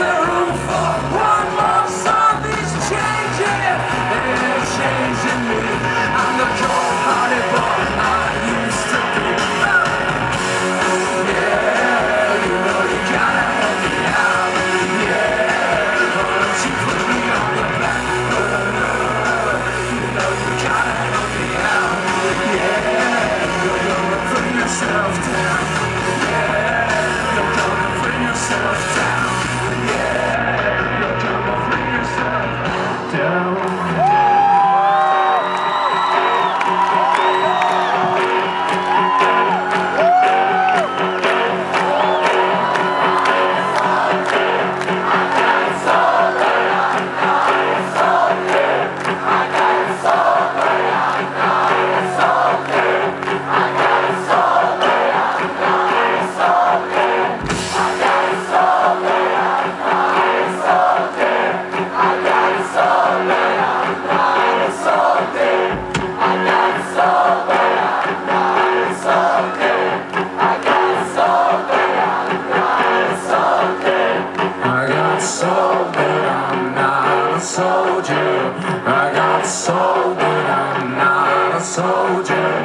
to the room. down. soldier, I got a but I'm not a soldier.